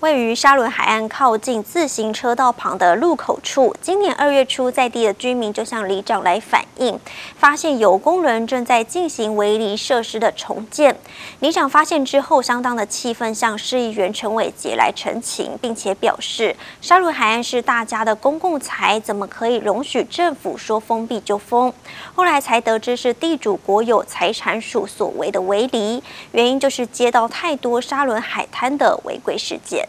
位于沙仑海岸靠近自行车道旁的路口处，今年二月初，在地的居民就向里长来反映，发现有工人正在进行围篱设施的重建。里长发现之后，相当的气愤，向市议员陈伟杰来陈情，并且表示，沙仑海岸是大家的公共财，怎么可以容许政府说封闭就封？后来才得知是地主国有财产署所为的围篱，原因就是接到太多沙仑海滩的违规事件。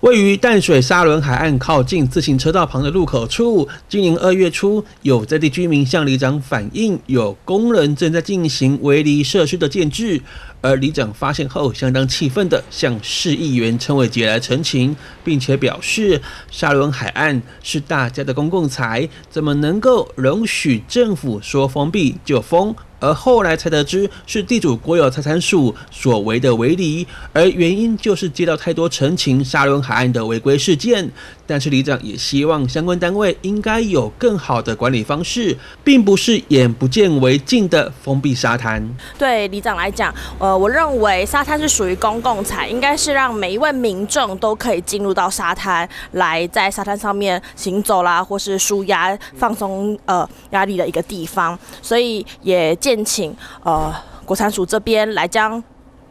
位于淡水沙仑海岸靠近自行车道旁的路口处，今年二月初，有在地居民向里长反映，有工人正在进行围篱设施的建制，而里长发现后，相当气愤的向市议员陈伟杰来陈情，并且表示，沙仑海岸是大家的公共财，怎么能够容许政府说封闭就封？而后来才得知是地主国有财产署所为的违例，而原因就是接到太多陈情沙仑海岸的违规事件。但是里长也希望相关单位应该有更好的管理方式，并不是眼不见为净的封闭沙滩。对里长来讲，呃，我认为沙滩是属于公共财，应该是让每一位民众都可以进入到沙滩来在沙滩上面行走啦，或是舒压放松呃压力的一个地方，所以也。现请呃，国产署这边来将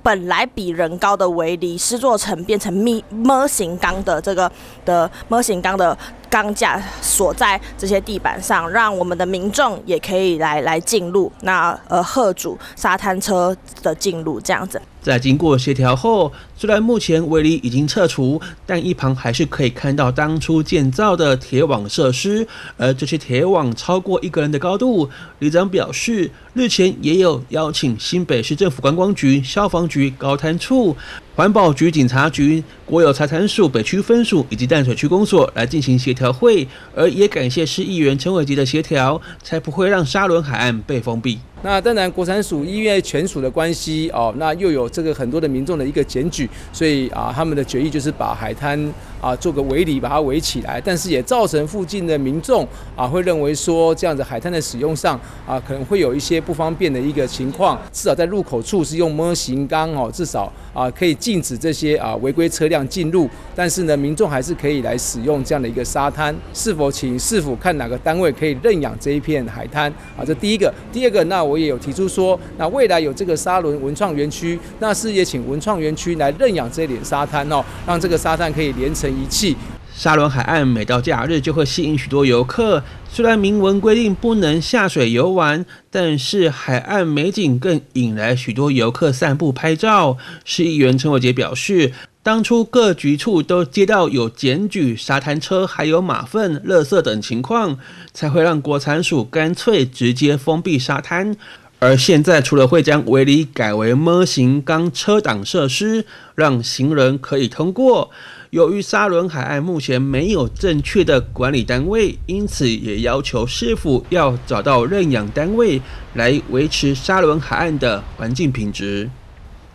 本来比人高的维尼施做成变成密模型钢的这个的模型钢的钢架锁在这些地板上，让我们的民众也可以来来进入，那呃贺主沙滩车的进入这样子。在经过协调后，虽然目前围篱已经撤除，但一旁还是可以看到当初建造的铁网设施，而这些铁网超过一个人的高度。里长表示，日前也有邀请新北市政府观光局、消防局、高滩处。环保局、警察局、国有财产署北区分署以及淡水区公所来进行协调会，而也感谢市议员陈伟杰的协调，才不会让沙仑海岸被封闭。那当然，国产署因为全署的关系哦，那又有这个很多的民众的一个检举，所以啊，他们的决议就是把海滩啊做个围篱，把它围起来。但是也造成附近的民众啊会认为说，这样子海滩的使用上啊可能会有一些不方便的一个情况。至少在入口处是用模型钢哦，至少啊可以禁止这些啊违规车辆进入。但是呢，民众还是可以来使用这样的一个沙滩。是否请是否看哪个单位可以认养这一片海滩啊？这第一个，第二个，那我。我也有提出说，那未来有这个沙轮文创园区，那是也请文创园区来认养这点沙滩哦，让这个沙滩可以连成一气。沙轮海岸每到假日就会吸引许多游客，虽然明文规定不能下水游玩，但是海岸美景更引来许多游客散步拍照。市议员陈伟杰表示。当初各局处都接到有检举沙滩车还有马粪、垃圾等情况，才会让国产署干脆直接封闭沙滩。而现在除了会将围篱改为模型钢车挡设施，让行人可以通过。由于沙仑海岸目前没有正确的管理单位，因此也要求市府要找到认养单位来维持沙仑海岸的环境品质。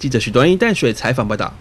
记者许端一淡水采访报道。